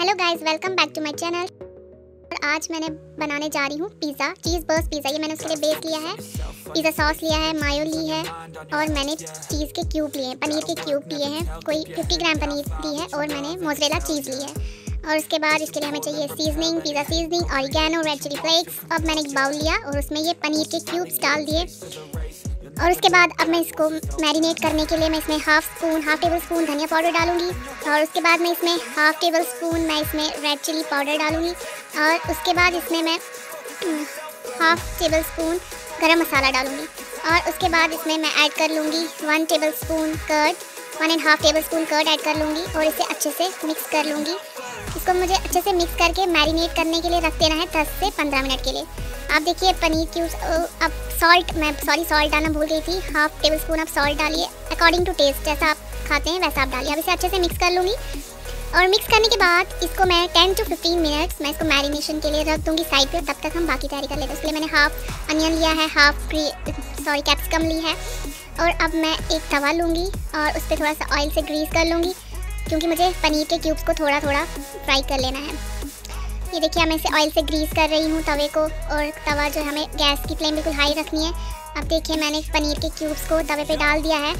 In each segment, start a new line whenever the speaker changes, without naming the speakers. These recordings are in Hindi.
Hello guys welcome back to my channel और आज मैंने बनाने जा रही हूँ पिज़्ज़ा चीज़ बर्स पिज़्ज़ा ये मैंने उसके लिए बेस लिया है। पिज़्ज़ा सॉस लिया है मायो ली है और मैंने चीज़ के क्यूब लिए हैं। पनीर के क्यूब लिए हैं, कोई 50 ग्राम पनीर ली है और मैंने मोजरेला चीज़ ली है। और उसके बाद इसके लिए हमें चाहिए सीजनिंग पिज़्ज़ा सीजनिंग और रेड चिली फ्लेक्स अब मैंने एक बाउल लिया और उसमें ये पनीर के क्यूब्स डाल दिए। और उसके बाद अब मैं इसको मैरिनेट करने के लिए मैं इसमें half spoon half table spoon धनिया पाउडर डालूँगी और उसके बाद मैं इसमें हाफ़ टेबल स्पून मैं इसमें रेड चिली पाउडर डालूँगी और उसके बाद इसमें मैं हाफ़ टेबल स्पून गरम मसाला डालूँगी और उसके बाद इसमें मैं ऐड कर लूँगी one tablespoon curd one and half tablespoon curd add कर लूँगी और इसे अच्छे से मिक्स कर लूँगी। इसको मुझे अच्छे से मिक्स करके मैरिनेट करने के लिए रख देना है दस से पंद्रह मिनट के लिए। आप देखिए पनीर क्यूब्स अब सॉल्ट मैं सॉरी सॉल्ट डालना भूल गई थी। हाफ़ टेबल स्पून आप सॉल्ट डालिए। अकॉर्डिंग टू टेस्ट जैसा आप खाते हैं, वैसा आप डालिए। अब इसे अच्छे से मिक्स कर लूँगी। और मिक्स करने के बाद इसको मैं 10 टू 15 मिनट्स मैं इसको मैरिनेशन के लिए रख दूँगी साइड पे। तब तक हम बाकी तैयारी कर लेते हैं। इसलिए मैंने हाफ़ अनियन लिया है हाफ़ सॉरी कैप्सिकम ली है। और अब मैं एक तवा लूँगी और उस पर थोड़ा सा ऑयल से ग्रीस कर लूँगी, क्योंकि मुझे पनीर के क्यूब्स को थोड़ा थोड़ा फ्राई कर लेना है। ये देखिए, मैं इसे ऑयल से ग्रीस कर रही हूँ तवे को और तवा जो हमें गैस की फ्लेम बिल्कुल हाई रखनी है। अब देखिए मैंने पनीर के क्यूब्स को तवे पे डाल दिया है।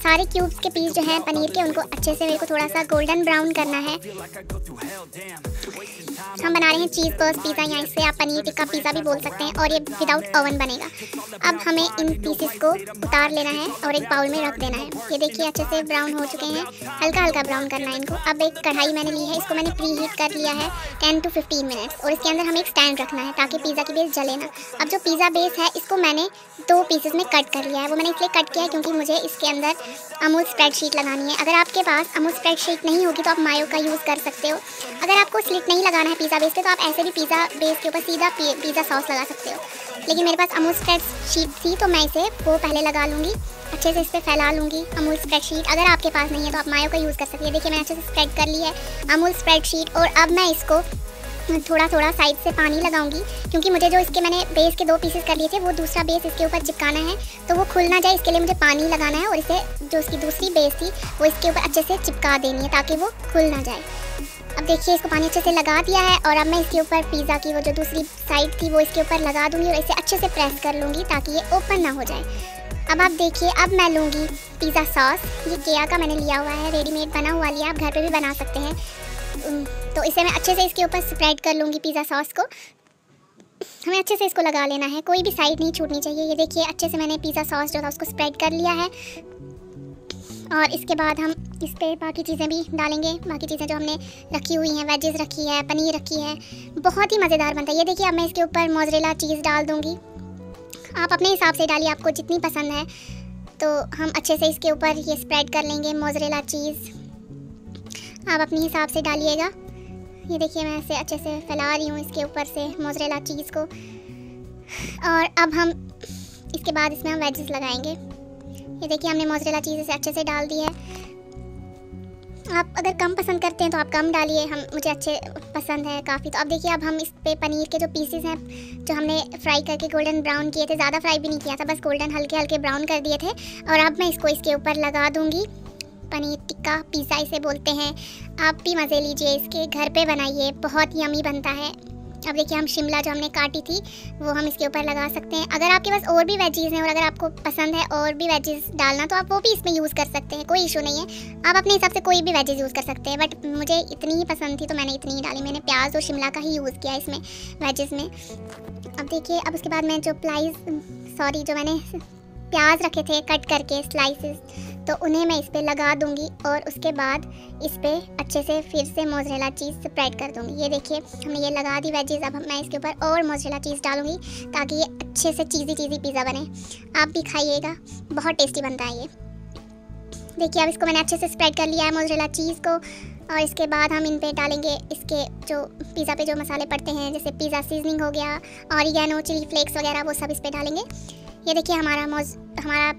सारे क्यूब्स के पीस जो हैं पनीर के, उनको अच्छे से मेरे को थोड़ा सा गोल्डन ब्राउन करना है। हम बना रहे हैं चीज़ बर्स पिज़्ज़ा यहाँ से आप पनीर टिक्का पिज़्ज़ा भी बोल सकते हैं और ये विदाउट ओवन बनेगा। अब हमें इन पीसेस को उतार लेना है और एक बाउल में रख देना है। ये देखिए अच्छे से ब्राउन हो चुके हैं। हल्का हल्का ब्राउन करना है इनको। अब एक कढ़ाई मैंने ली है, इसको मैंने प्री हीट कर लिया है टेन टू फिफ्टीन मिनट्स और इसके अंदर हमें एक स्टैंड रखना है ताकि पिज़्ज़ा की बेस जले ना। अब जो पिज़्ज़ा बेस है, इसको मैंने दो पीसेस में कट कर लिया है। वो मैंने इसलिए कट किया है क्योंकि मुझे इसके अंदर अमूल स्प्रेडशीट लगानी है। अगर आपके पास अमूल स्प्रेडशीट नहीं होगी तो आप मायो का यूज़ कर सकते हो। अगर आपको स्लिट नहीं लगाना है पिज़्ज़ा बेस पे तो आप ऐसे भी पिज़्ज़ा बेस के ऊपर सीधा पिज़्ज़ा सॉस लगा सकते हो। लेकिन मेरे पास अमूल स्प्रेड शीट थी तो मैं इसे वो पहले लगा लूँगी। अच्छे से इस पर फैला लूँगी अमूल स्प्रेड शीट अगर आपके पास नहीं है तो आप मायो का यूज़ कर सकते हैं। देखिए, मैंने अच्छे से स्प्रेड कर ली है अमूल स्प्रेड शीट और अब मैं इसको थोड़ा थोड़ा साइड से पानी लगाऊँगी, क्योंकि मुझे जो इसके मैंने बेस के दो पीसेस कर लिए थे, वो दूसरा बेस इसके ऊपर चिपकाना है तो वो खुल ना जाए, इसके लिए मुझे पानी लगाना है और इसे जो उसकी दूसरी बेस थी, वो इसके ऊपर अच्छे से चिपका देनी है, ताकि वो खुल ना जाए। अब देखिए, इसको पानी अच्छे से लगा दिया है, और अब मैं इसके ऊपर पिज़्ज़ा की वो जो दूसरी साइड थी, वो इसके ऊपर लगा दूँगी और इसे अच्छे से प्रेस कर लूँगी, ताकि ये ओपन ना हो जाए। अब आप देखिए, अब मैं लूँगी पिज़्ज़ा सॉस ये केया का मैंने लिया हुआ है रेडीमेड बना हुआ लिया, आप घर पे भी बना सकते हैं। तो इसे मैं अच्छे से इसके ऊपर स्प्रेड कर लूँगी पिज़्ज़ा सॉस को। हमें अच्छे से इसको लगा लेना है, कोई भी साइड नहीं छूटनी चाहिए। ये देखिए, अच्छे से मैंने पिज़्ज़ा सॉस जो था उसको स्प्रेड कर लिया है। और इसके बाद हम इस पर बाकी चीज़ें भी डालेंगे। बाकी चीज़ें जो हमने रखी हुई हैं वेजेस रखी है, पनीर रखी है, बहुत ही मज़ेदार बनता है। ये देखिए, अब मैं इसके ऊपर मोजरेला चीज़ डाल दूँगी। आप अपने हिसाब से डालिए, आपको जितनी पसंद है। तो हम अच्छे से इसके ऊपर ये स्प्रेड कर लेंगे मोजरेला चीज़ आप अपने हिसाब से डालिएगा। ये देखिए मैं ऐसे अच्छे से फैला रही हूँ इसके ऊपर से मोजरेला चीज़ को। और अब हम इसके बाद इसमें हम वेजेस लगाएँगे। ये देखिए हमने मोजरेला चीज़ इसे अच्छे से डाल दी है। आप अगर कम पसंद करते हैं तो आप कम डालिए, हम मुझे अच्छे पसंद है काफ़ी। तो अब देखिए अब हम इस पे पनीर के जो पीसेस हैं, जो हमने फ्राई करके गोल्डन ब्राउन किए थे, ज़्यादा फ्राई भी नहीं किया था, बस गोल्डन हल्के हल्के ब्राउन कर दिए थे। और अब मैं इसको इसके ऊपर लगा दूँगी। पनीर टिक्का पिज़्ज़ा इसे बोलते हैं। आप भी मज़े लीजिए, इसके घर पे बनाइए, बहुत यमी बनता है। अब देखिए, हम शिमला जो हमने काटी थी, वो हम इसके ऊपर लगा सकते हैं। अगर आपके पास और भी वेजीज़ हैं और अगर आपको पसंद है और भी वेजीज़ डालना तो आप वो भी इसमें यूज़ कर सकते हैं, कोई इशू नहीं है। आप अपने हिसाब से कोई भी वेजीज़ यूज़ कर सकते हैं, बट मुझे इतनी ही पसंद थी तो मैंने इतनी ही डाली। मैंने प्याज और शिमला का ही यूज़ किया इसमें वेजेस में। अब देखिए, अब उसके बाद मैं जो प्लाइज सॉरी, जो मैंने प्याज रखे थे, कट करके स्लाइसेस तो उन्हें मैं इस पर लगा दूँगी और उसके बाद इस पर अच्छे से फिर से मोजरेला चीज़ स्प्रेड कर दूँगी। ये देखिए हमने ये लगा दी वेजीज अब मैं इसके ऊपर और मोजरेला चीज़ डालूँगी ताकि ये अच्छे से चीज़ी चीज़ी पिज़्ज़ा बने। आप भी खाइएगा, बहुत टेस्टी बनता है ये। देखिए, अब इसको मैंने अच्छे से स्प्रेड कर लिया है मोजरेला चीज़ को और इसके बाद हम इन पे डालेंगे इसके जो पिज़्ज़ा पे जो मसाले पड़ते हैं, जैसे पिज़्ज़ा सीजनिंग हो गया और चिली फ्लेक्स वगैरह, वो सब इस पर डालेंगे। ये देखिए, हमारा मोज हमारा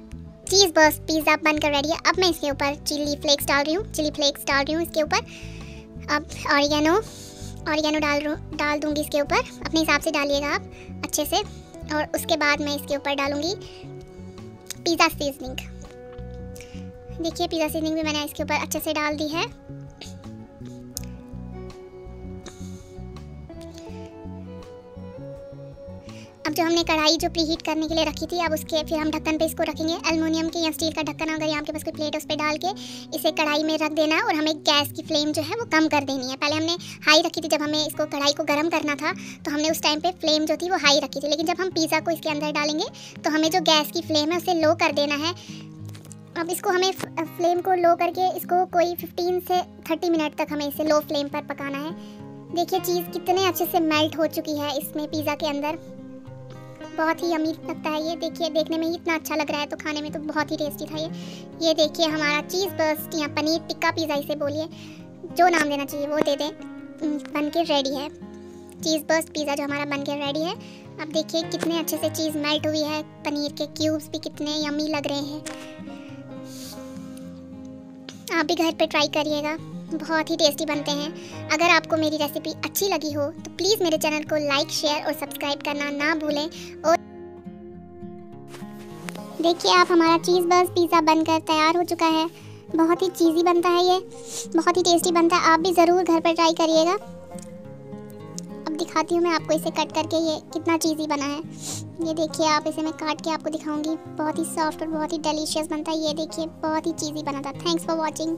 चीज़ बर्स पिज़्ज़ा बनकर रेडी है अब मैं इसके ऊपर चिली फ्लेक्स डाल रही हूँ चिली फ्लेक्स डाल रही हूँ इसके ऊपर। अब ऑरिगेनो ऑरिगेनो डाल डाल दूँगी इसके ऊपर। अपने हिसाब से डालिएगा आप, अच्छे से। और उसके बाद मैं इसके ऊपर डालूँगी पिज़्ज़ा सीजनिंग। देखिए, पिज़्ज़ा सीजनिंग भी मैंने इसके ऊपर अच्छे से डाल दी है। अब जो हमने कढ़ाई जो प्री हीट करने के लिए रखी थी, अब उसके फिर हम ढक्कन पे इसको रखेंगे। एलुमिनियम के या स्टील का ढक्कन अगर यहाँ के पास कोई प्लेट उस पर डाल के इसे कढ़ाई में रख देना और हमें गैस की फ्लेम जो है वो कम कर देनी है। पहले हमने हाई रखी थी, जब हमें इसको कढ़ाई को गर्म करना था तो हमने उस टाइम पर फ्लेम जो थी वो हाई रखी थी। लेकिन जब हम पिज़्ज़ा को इसके अंदर डालेंगे तो हमें जो गैस की फ्लेम है, उसे लो कर देना है। अब इसको हमें फ्लेम को लो करके इसको कोई 15 से 30 मिनट तक हमें इसे लो फ्लेम पर पकाना है। देखिए, चीज़ कितने अच्छे से मेल्ट हो चुकी है इसमें पिज़्ज़ा के अंदर। बहुत ही अमीर लगता है ये। देखिए, देखने में ही इतना अच्छा लग रहा है तो खाने में तो बहुत ही टेस्टी था ये। ये देखिए, हमारा चीज़ बर्स्ट या पनीर टिक्का पिज़्ज़ा इसे बोलिए। जो नाम देना चाहिए, वो दे दें। बन के रेडी है। चीज़ बर्स्ट पिज़्ज़ा जो हमारा बन के रेडी है। अब देखिए, कितने अच्छे से चीज़ मेल्ट हुई है। पनीर के क्यूब्स भी कितने यमी लग रहे हैं। आप भी घर पे ट्राई करिएगा। बहुत ही टेस्टी बनते हैं। अगर आपको मेरी रेसिपी अच्छी लगी हो तो प्लीज़ मेरे चैनल को लाइक शेयर और सब्सक्राइब करना ना भूलें। और देखिए, आप हमारा चीज़ बस पिज़्ज़ा बनकर तैयार हो चुका है। बहुत ही चीज़ी बनता है ये। बहुत ही टेस्टी बनता है। आप भी ज़रूर घर पर ट्राई करिएगा। अब दिखाती हूँ मैं आपको इसे कट करके ये कितना चीज़ी बना है। ये देखिए, आप इसे मैं काट के आपको दिखाऊँगी। बहुत ही सॉफ्ट और बहुत ही डिलीशियस बनता है। ये देखिए, बहुत ही चीज़ी बना था। Thanks for watching